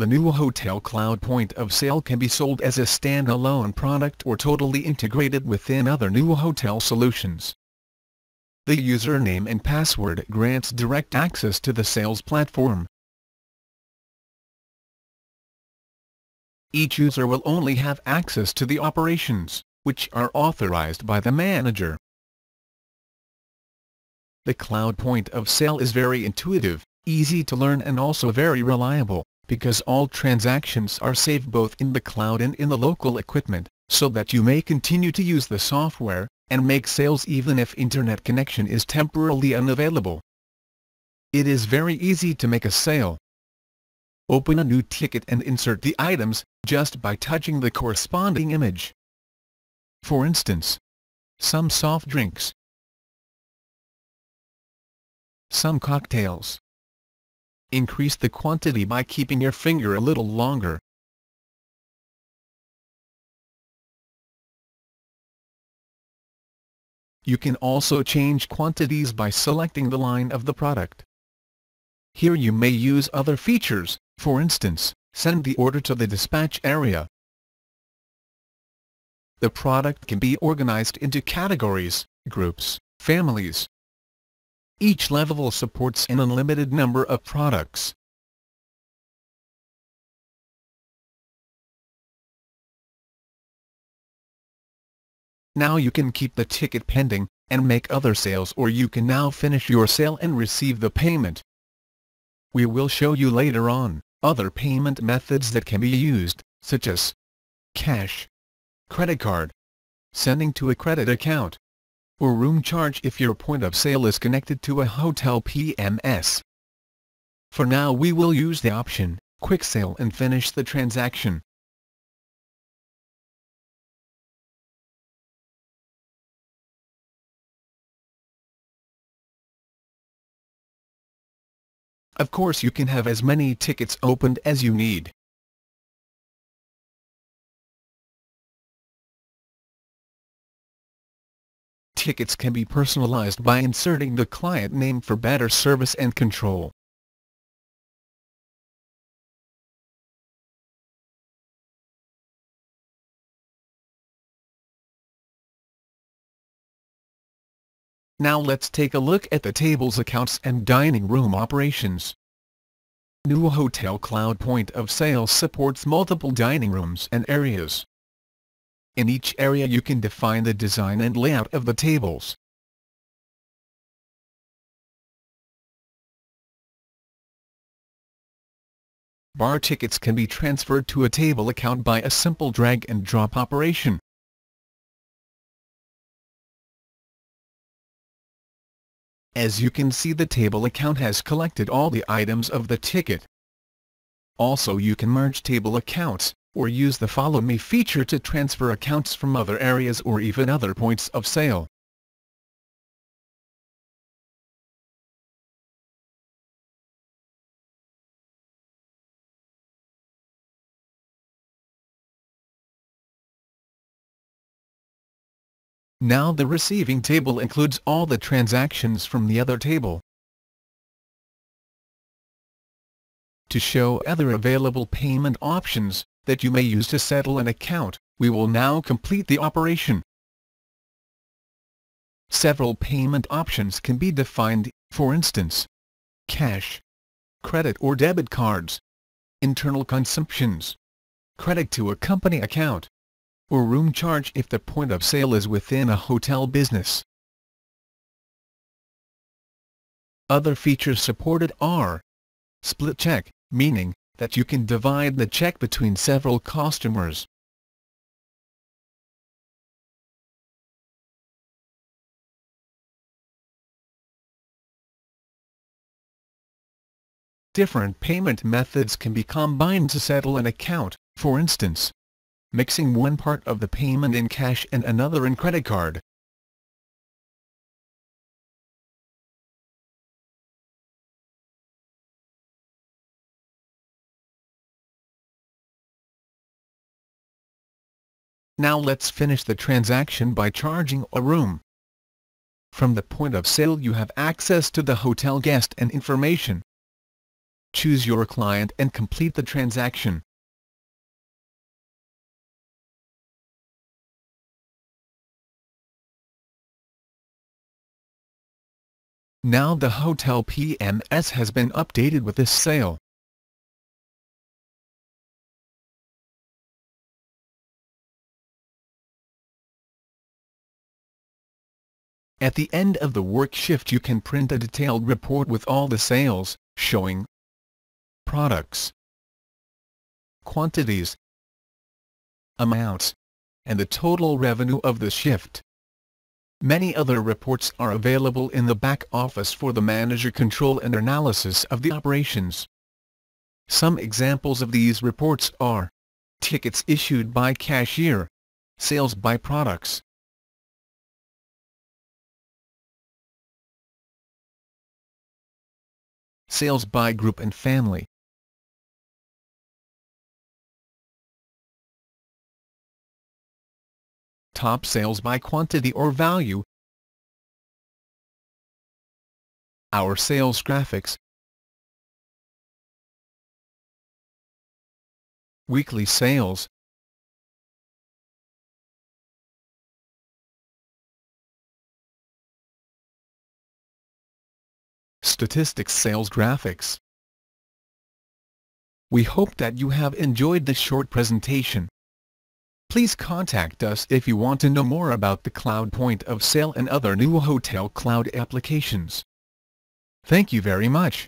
The Newhotel Cloud point of sale can be sold as a standalone product or totally integrated within other Newhotel solutions. The username and password grants direct access to the sales platform. Each user will only have access to the operations, which are authorized by the manager. The cloud point of sale is very intuitive, easy to learn and also very reliable, because all transactions are saved both in the cloud and in the local equipment, so that you may continue to use the software, and make sales even if internet connection is temporarily unavailable. It is very easy to make a sale. Open a new ticket and insert the items, just by touching the corresponding image. For instance, some soft drinks, some cocktails. Increase the quantity by keeping your finger a little longer. You can also change quantities by selecting the line of the product. Here you may use other features, for instance, send the order to the dispatch area. The product can be organized into categories, groups, families, each level supports an unlimited number of products. Now you can keep the ticket pending, and make other sales or you can now finish your sale and receive the payment. We will show you later on, other payment methods that can be used, such as cash, credit card, sending to a credit account, or room charge if your point of sale is connected to a hotel PMS. For now we will use the option, Quick Sale and finish the transaction. Of course you can have as many tickets opened as you need. Tickets can be personalized by inserting the client name for better service and control. Now let's take a look at the tables accounts and dining room operations. Newhotel Cloud Point of Sale supports multiple dining rooms and areas. In each area you can define the design and layout of the tables. Bar tickets can be transferred to a table account by a simple drag and drop operation. As you can see the table account has collected all the items of the ticket. Also you can merge table accounts, or use the Follow Me feature to transfer accounts from other areas or even other points of sale. Now the receiving table includes all the transactions from the other table. To show other available payment options, that you may use to settle an account, we will now complete the operation. Several payment options can be defined, for instance, cash, credit or debit cards, internal consumptions, credit to a company account, or room charge if the point of sale is within a hotel business. Other features supported are Split check, meaning that you can divide the check between several customers. Different payment methods can be combined to settle an account, for instance, mixing one part of the payment in cash and another in credit card. Now let's finish the transaction by charging a room. From the point of sale you have access to the hotel guest and information. choose your client and complete the transaction. Now the hotel PMS has been updated with this sale. At the end of the work shift you can print a detailed report with all the sales, showing products, quantities, amounts, and the total revenue of the shift. Many other reports are available in the back office for the manager control and analysis of the operations. Some examples of these reports are tickets issued by cashier, sales by products, sales by group and family. Top sales by quantity or value. Our sales graphics. Weekly sales. Statistics Sales Graphics We hope that you have enjoyed this short presentation. Please contact us if you want to know more about the cloud point of sale and other Newhotel cloud applications. Thank you very much.